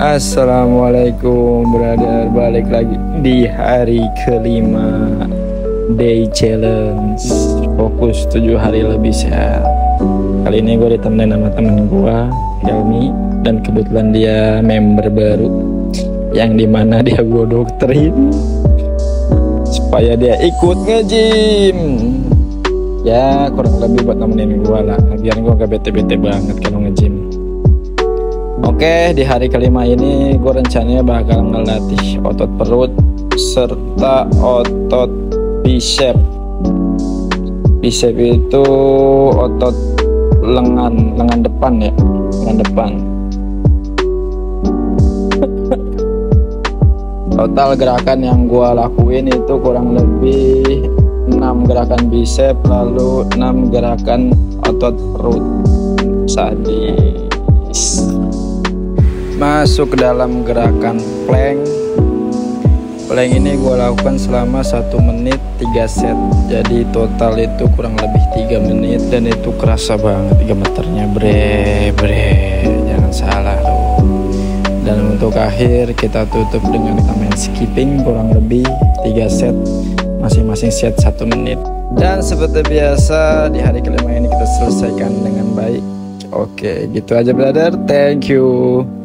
Assalamualaikum brother. Balik lagi di hari kelima Day challenge. Fokus 7 hari lebih sehat. Kali ini gue ditemenin sama temen gue Helmi Dan kebetulan dia member baru Yang di mana dia gue dokterin Supaya dia ikut nge-gym. Ya kurang lebih buat nemenin gue lah. Biar gue gak bete-bete banget kalau nge-gym Oke, di hari kelima ini gue rencananya bakal ngelatih otot perut serta otot bicep. Bicep itu otot lengan, lengan depan ya, lengan depan. Total gerakan yang gue lakuin itu kurang lebih 6 gerakan bicep lalu 6 gerakan otot perut. Sadis masuk ke dalam gerakan plank. Plank ini gue lakukan selama satu menit 3 set. Jadi total itu kurang lebih tiga menit dan itu kerasa banget 3 meternya. Bre bre jangan salah loh dan untuk akhir kita tutup dengan kita skipping kurang lebih 3 set. Masing-masing set satu menit. Dan seperti biasa di hari kelima ini kita selesaikan dengan baik. Oke gitu aja brother. Thank you